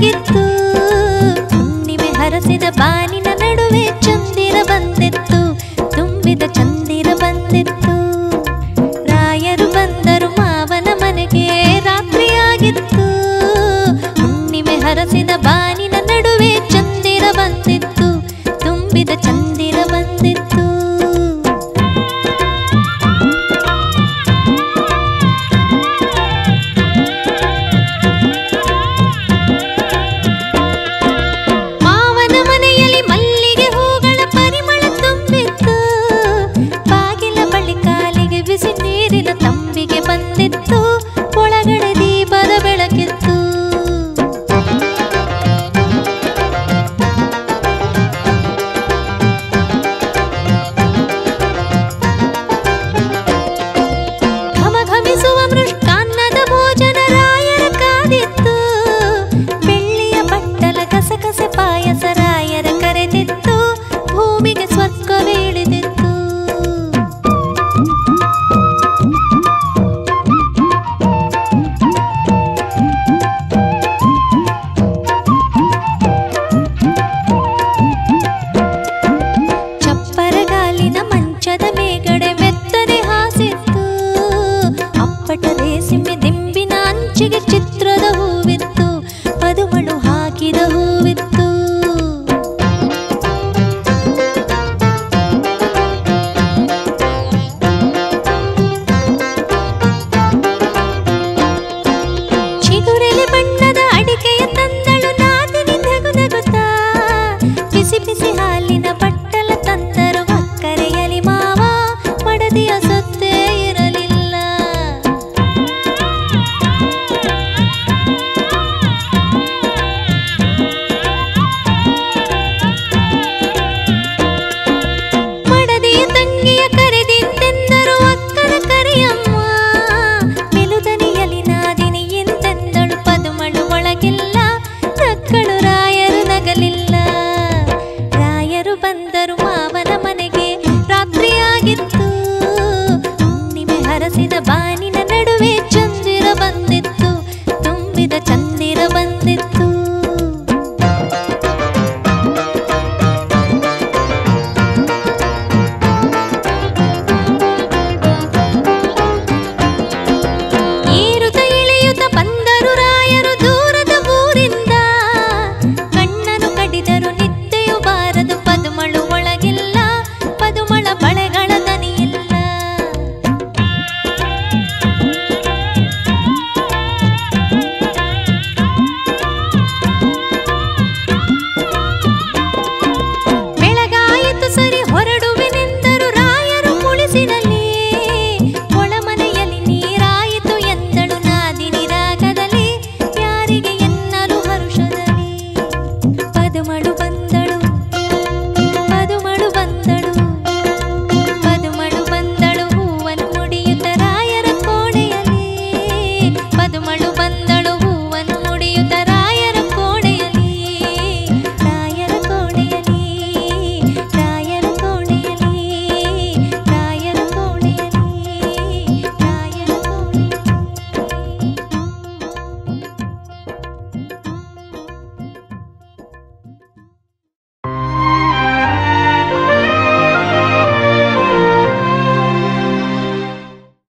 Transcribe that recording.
ಗಿತ್ತು ನಿಮೆ ಹರಸಿದ ಬಾನಿನ ದುರೆಲೆ ಬಂಡ ಕಲಸಿದ ಬಾನಿನ ನಡುವೆ ಚಂದಿರ ಬಂದಿತ್ತು.